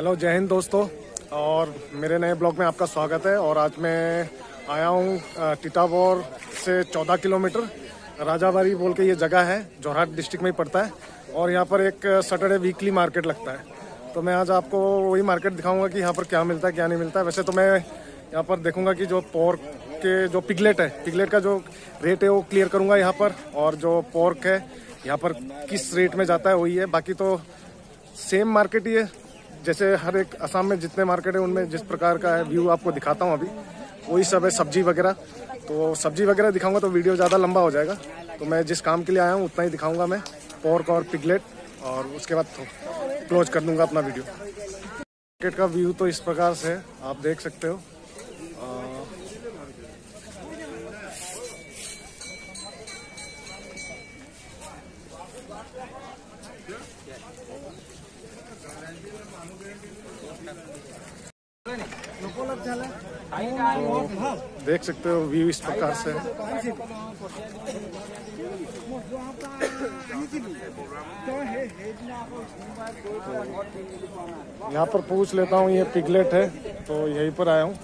Hello जय हिंद दोस्तों। और मेरे नए ब्लॉग में आपका स्वागत है। और आज मैं आया हूँ टिटावोर से 14 किलोमीटर। राजाबारी बोल के ये जगह है, जोरहाट डिस्ट्रिक्ट में ही पड़ता है। और यहाँ पर एक सैटरडे वीकली मार्केट लगता है। तो मैं आज आपको वही मार्केट दिखाऊँगा कि यहाँ पर क्या मिलता है, क्या नहीं मिलता है। वैसे तो मैं यहाँ पर देखूँगा कि जो पोर्क के जो पिगलेट है पिगलेट का जो रेट है वो क्लियर करूँगा यहाँ पर। और जो पोर्क है, यहाँ पर किस रेट में जाता है, वही है। बाकी तो सेम मार्केट ही है। जैसे हर एक असम में जितने मार्केट है, उनमें जिस प्रकार का है व्यू आपको दिखाता हूँ अभी, वही सब है सब्ज़ी वगैरह। तो सब्ज़ी वगैरह दिखाऊँगा तो वीडियो ज़्यादा लंबा हो जाएगा। तो मैं जिस काम के लिए आया हूँ, उतना ही दिखाऊँगा मैं पोर्क और पिगलेट और उसके बाद तो क्लोज कर दूँगा अपना वीडियो मार्केट का व्यू तो इस प्रकार से है, आप देख सकते हो। तो देख सकते हो व्यू इस प्रकार से। यहाँ पर पूछ लेता हूँ, ये पिगलेट है तो यहीं पर आया हूँ।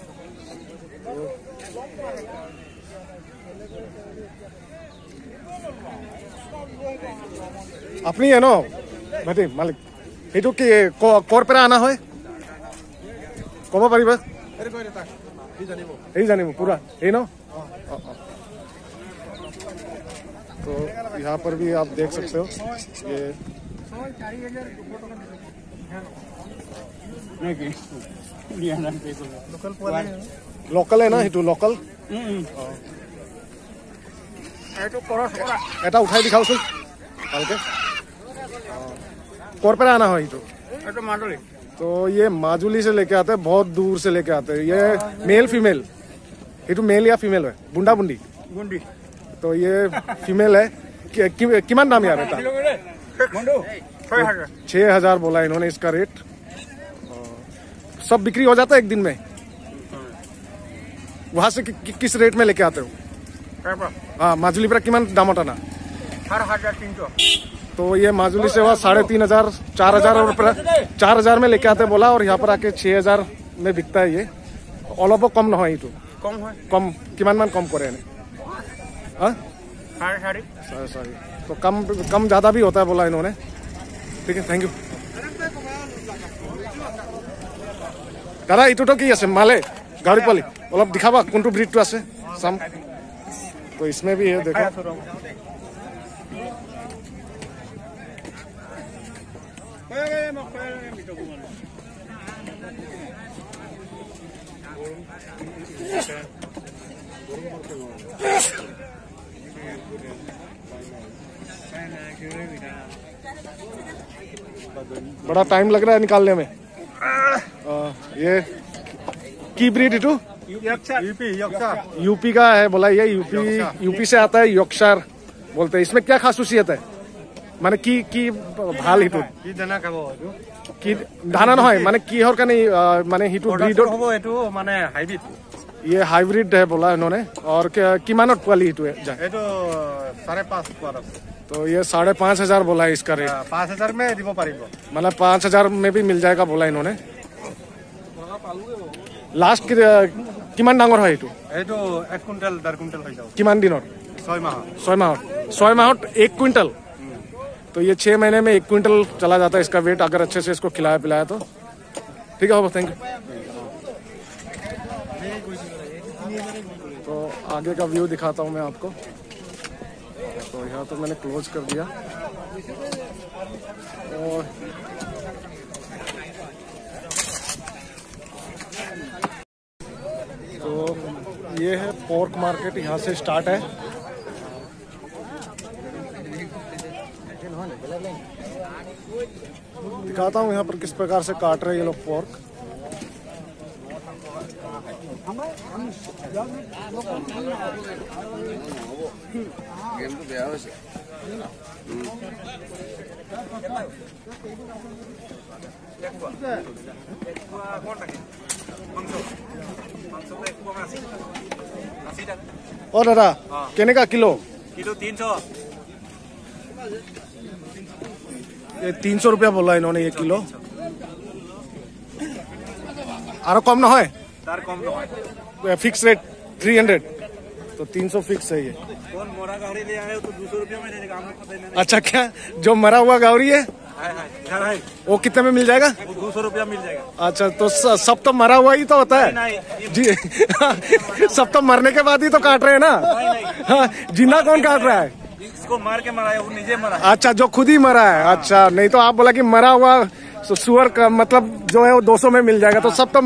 अपनी है ना मालिक। এইটো কি কৰ পৰা অনা হয় ক'ব পাৰিবা এই জানিব पूरा এই न तो यहाँ पर भी आप देख सकते हो ये লোকেল है ना সেইটো লোকেল এটা উঠাই দেখাওচোন ভালকে कौर पर आना हो तो। तो ये तो माजुली तो से लेके आते हैं बहुत दूर से लेके आते हैं। ये मेल फीमेल ये तो मेल या फीमेल है? बुंडा बुंडी? बुंडी। तो ये फीमेल है। कि, कि, किमान नाम यार बेटा? छह हज़ार। बोला इन्होंने इसका रेट सब बिक्री हो जाता है एक दिन में? वहाँ से कि, कि, किस रेट में लेके आते हो? हाँ माजुली पर किमान दाम उठाना। हर हज़ार तीन सौ। तो ये माजुली से हुआ साढ़े तीन हजार चार हजार रुपये चार हजार में लेके आते बोला और यहाँ पर आके छह हजार में बिकता है ये অলপো কম নহয় এইটো कम है কম কিমান মান কম কৰে এনে हाँ साढ़े साढ़े सॉरी सॉरी तो कम कम ज़्यादा भी होता है बोला इन्होंने ठीक है थैंक यू দাদা এইটোতো কি আছে মালে গাড়ী পোৱালি অলপ দেখাবা কোনটো ব্ৰিডটো আছে চাম তো बड़ा टाइम लग रहा है निकालने में। आ, ये की ब्रीड इटू यूपी यूपी का है बोला ये यूपी यूपी से आता है योक्शार बोलते हैं इसमें क्या खासूसियत है? মানে কি কি ভাল সিটো কি দানা খাব এইটো কি ধানা নহয় মানে কিহৰ কাৰণে আহ, মানে সিটো ব্ৰিডত হ'ব এইটো মানে হাইব্ৰিড ये हाइब्रिड है बोला इन्होंने और क्या- किमानत वाली हिट जाए এইটো চাৰে পাঁচ পোৱাৰ আছে तो ये साढ़े पाँच हजार बोला है इसका रेट পাঁচ হাজাৰ মে দিব পাৰিব मतलब पाँच हजार में भी मिल जाएगा बोला इन्होंने लास्ट কিমান ডাঙৰ হয় এইটো এইটো এক কুইণ্টেল ডেৰ কুইণ্টেল হৈ যাব কিমান দিনৰ ছয় মাহত ছয় माहौट ছয় माहौट एक क्विंटल तो ये छह महीने में एक क्विंटल चला जाता है इसका वेट, अगर अच्छे से इसको खिलाया पिलाया तो। ठीक है थैंक यू तो आगे का व्यू दिखाता हूँ मैं आपको। तो यहाँ तो मैंने क्लोज कर दिया। और तो ये है पोर्क मार्केट यहाँ से स्टार्ट है। दिखाता हूँ यहाँ पर किस प्रकार से काट रहे हैं ये लोग पोर्क और दादा हाँ। कहने का किलो? किलो तीन सौ। तीन सौ रुपया बोला इन्होंने एक किलो। आरो कम ना है फिक्स रेट थ्री हंड्रेड तो तीन सौ फिक्स है ये। कौन गावरी ले तो दो सौ रुपया में अच्छा क्या? जो मरा हुआ गावरी है वो कितने में मिल जाएगा? दो सौ रुपया मिल जाएगा। अच्छा तो सब तो मरा हुआ ही तो होता है। जी सब तो मरने के बाद ही तो काट रहे हैं ना? हाँ, ज़िंदा कौन काट रहा है? इसको मार के मरा है वो नीचे मरा है। अच्छा जो खुद ही मरा है। अच्छा नहीं तो आप बोला कि मरा हुआ सुअर का मतलब जो है वो 200 में मिल जाएगा तो सब तो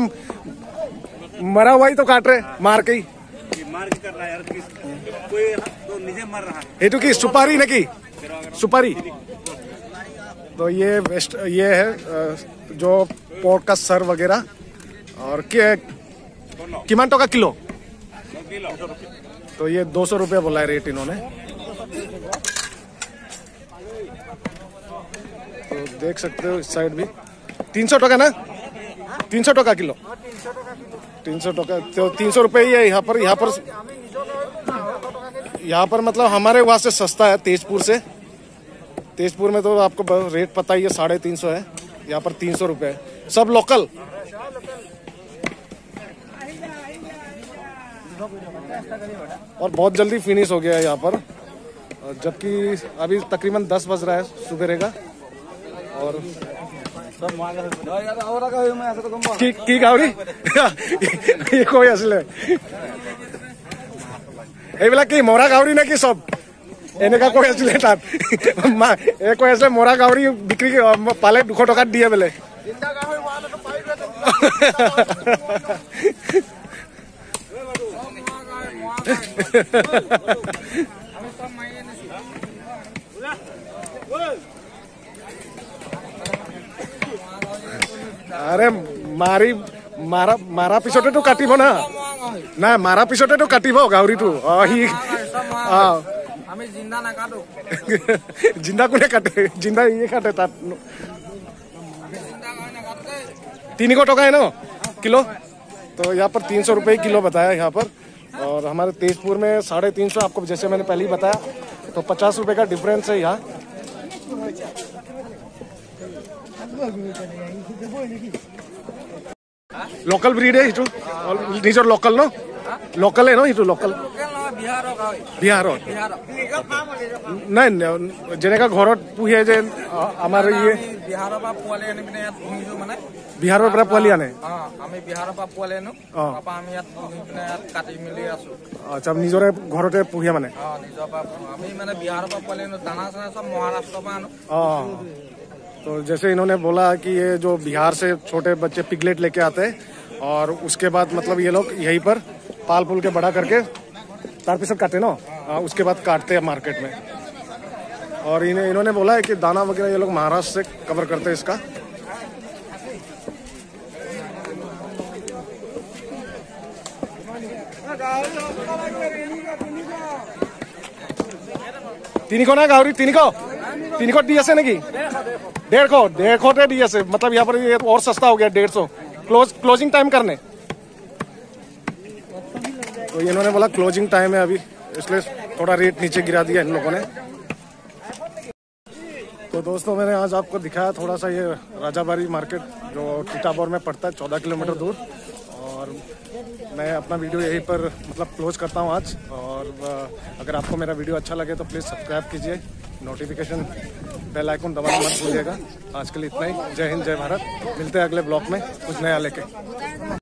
मरा हुआ ही तो काट रहे मार के ही। ये मार के कर रहा है कोई तो नीचे मर रहा है। ये तो की सुपारी न की? सुपारी। तो ये वेस्ट ये है जो पोर्क का सर वगैरह और किमान का किलो। तो ये दो सौ रुपया बोला है रेट इन्होंने। तो देख सकते हो इस साइड भी। तीन सौ टका ना? तीन सौ टका किलो। तीन सौ टका तो तीन सौ रुपये ही है यहाँ पर यहाँ पर यहाँ पर मतलब हमारे वहाँ से सस्ता है, तेजपुर से। तेजपुर में तो आपको रेट पता ही है, साढ़े तीन सौ है। यहाँ पर तीन सौ रुपये है। सब लोकल और बहुत जल्दी फिनिश हो गया है यहाँ पर। जबकि अभी तकरीबन दस बज रहा है सुबह का और কি কি গাহৰি এই কৈ আছিলে এইবিলাক কি মৰা গাহৰি নে কি চব এনেকা কৈ আছিলে তাত মা- এই কৈ আছিলে মৰা গাহৰি বিক্ৰী পালে দুশ টকাত দিয়ে বোলে মাৰি মাৰা মাৰা পিছতেতো কাটিব না নাই মাৰা পিছতেতো কাটিব গাহৰিটো অ সি অ আমি জিন্দা নাকাটো জিন্দা কোনে কাটে জিন্দা ইয়ে কাটে তাত तीन को टका है ना किलो तो यहाँ पर तीन सौ रुपये किलो बताया यहाँ पर और हमारे तेजपुर में साढ़े तीन सौ आपको जैसे मैंने पहले ही बताया तो पचास रुपए का डिफरेंस है यहाँ লোকাল ব্ৰিড হে সেইটো নিজৰ লোকাল ন লোকাল ন সেইটো লোকাল বিহাৰত নাই যেনেকা ঘৰত পুহে যে আমাৰ ইয়ে বিহাৰৰ পৰা পোৱালি আনি পিনে ইয়াত পুহিছো মানে বিহাৰৰ পৰা পোৱালি আনে অ আমি বিহাৰৰ পৰা পোৱালি আনো অ। তাৰপৰা আমি ইয়াত পুহি পিনে ইয়াত কাটি মেলি আছো আচ্ছা নিজৰে ঘৰতে পুহে মানে অ নিজৰ পৰা পুহো। আমি মানে বিহাৰৰ পৰা পোৱালি আনো দানা চানা চব মহাৰাষ্ট্ৰৰ পৰা আনো हाँ। तो जैसे इन्होंने बोला कि ये जो बिहार से छोटे बच्चे पिगलेट लेके आते हैं और उसके बाद मतलब ये लोग यहीं पर पाल पुल के बड़ा करके तार पिसर काटे ना हाँ, उसके बाद काटते हैं मार्केट में और इन्हें इन्होंने बोला है कि दाना वगैरह ये लोग महाराष्ट्र से कवर करते हैं इसका তিনিশ না গাহৰি তিনিশ তিনিশ দি আছে নেকি डेढ़ सौ डेढ़ सौ दी ऐसे मतलब यहाँ पर ये और सस्ता हो गया, डेढ़ सौ। क्लोज क्लोजिंग टाइम करने। तो इन्होंने बोला क्लोजिंग टाइम है अभी। इसलिए थोड़ा रेट नीचे गिरा दिया इन लोगों ने। तो दोस्तों, मैंने आज आपको दिखाया थोड़ा सा ये राजाबारी मार्केट जो टीटाबोर में पड़ता है, चौदह किलोमीटर दूर। और मैं अपना वीडियो यहीं पर मतलब क्लोज करता हूँ आज। और अगर आपको मेरा वीडियो अच्छा लगे तो प्लीज़ सब्सक्राइब कीजिए। नोटिफिकेशन बेल आइकन दबाना मत भूलिएगा। आज के लिए इतना ही। जय हिंद, जय भारत। मिलते हैं अगले ब्लॉक में कुछ नया लेके।